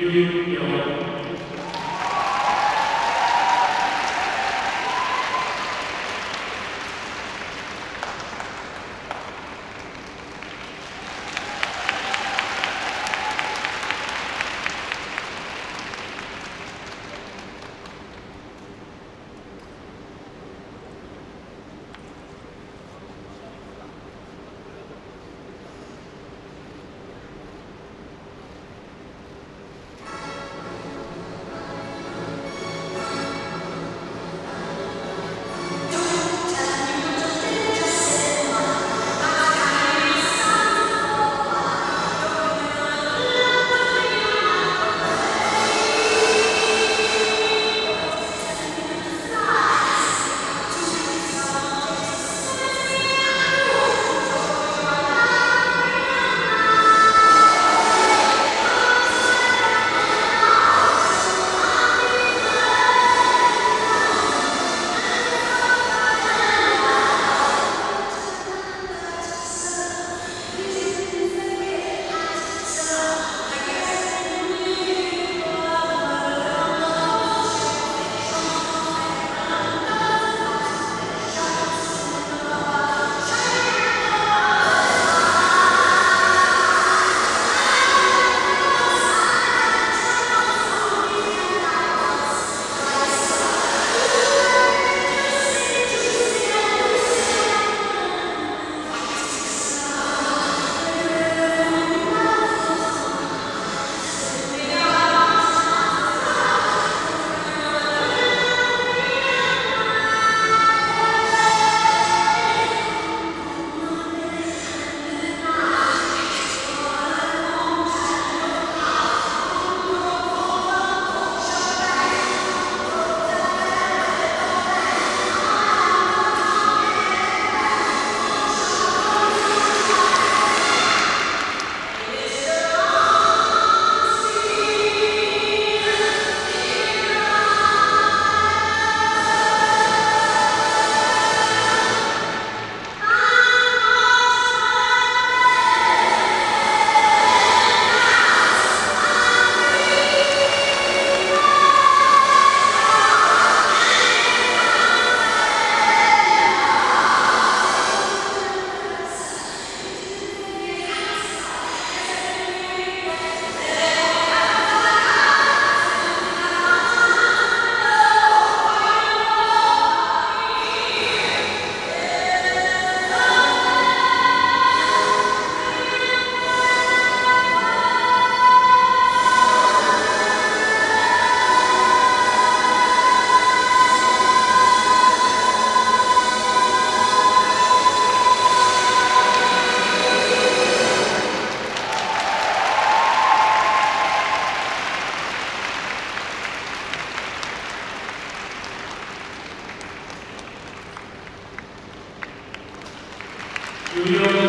You know. New York